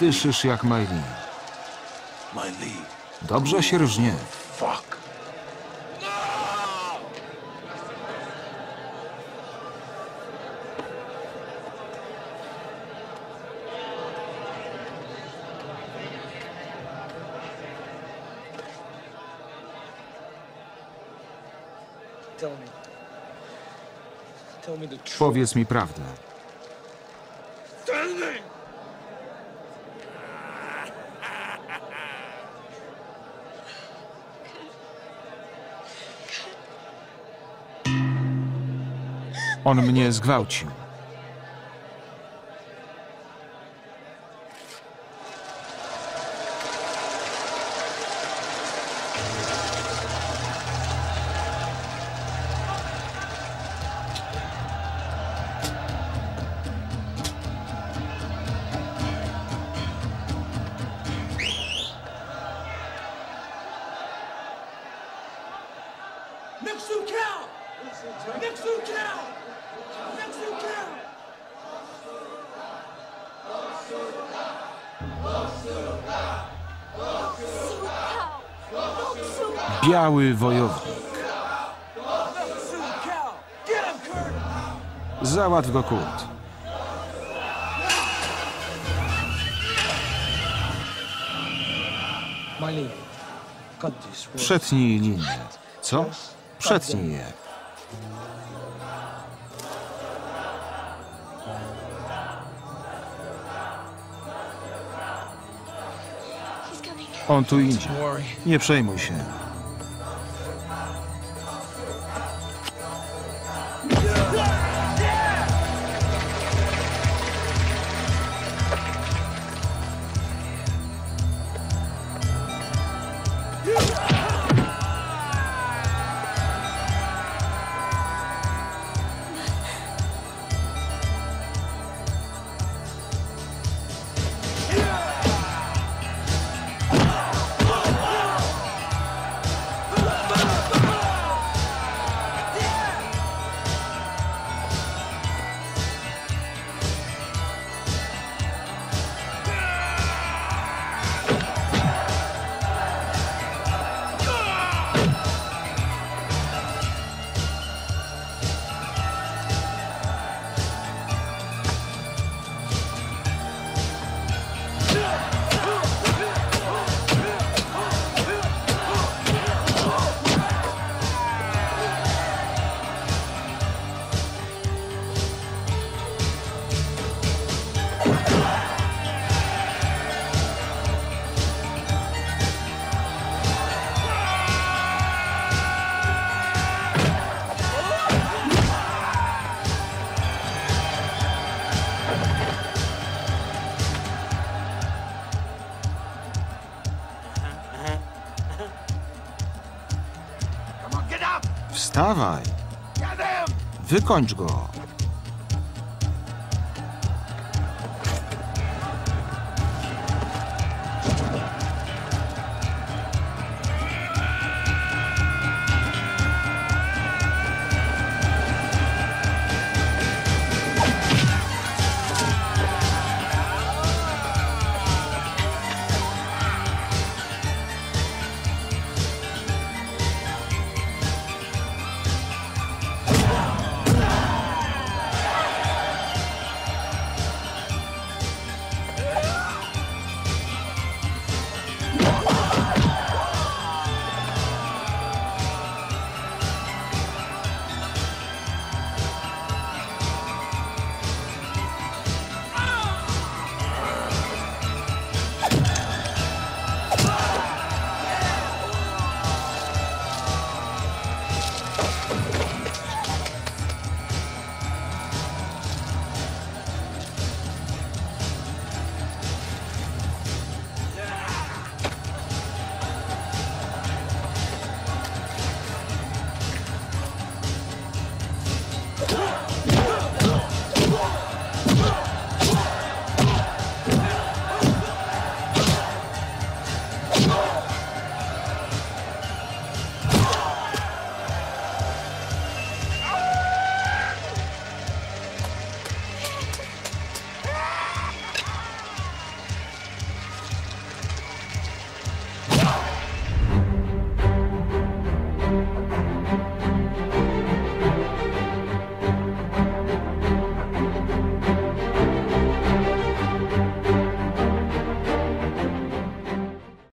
Dyszysz jak lead. Dobrze się rżnie. Powiedz mi prawdę. On mnie zgwałcił. Next to count! Biały wojownik. Załatw go bro. Przetnij linię. Co? Przetnij je. On tu idzie. Nie przejmuj się. Dawaj, wykończ go.